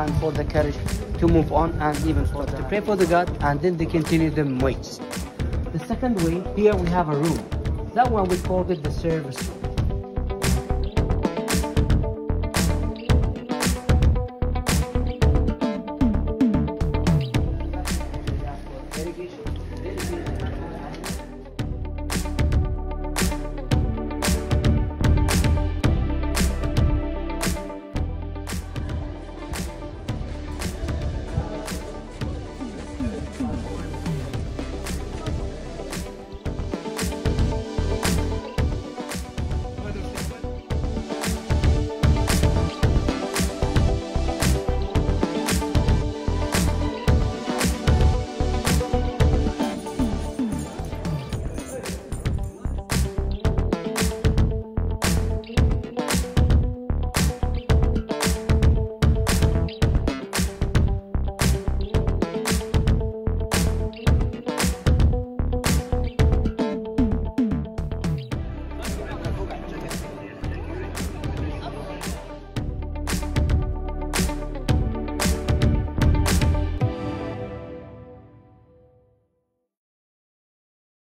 and for the courage to move on and even for to pray for the God and then they continue the weights. The second way, here we have a room. That one we called it the service room.